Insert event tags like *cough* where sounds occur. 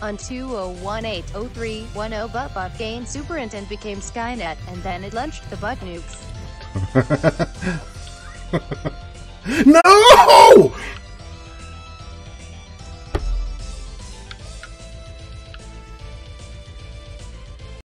On 2018-03-10 Butt Butt gained Superintendent became Skynet, and then it launched the Butt Nukes. *laughs* No!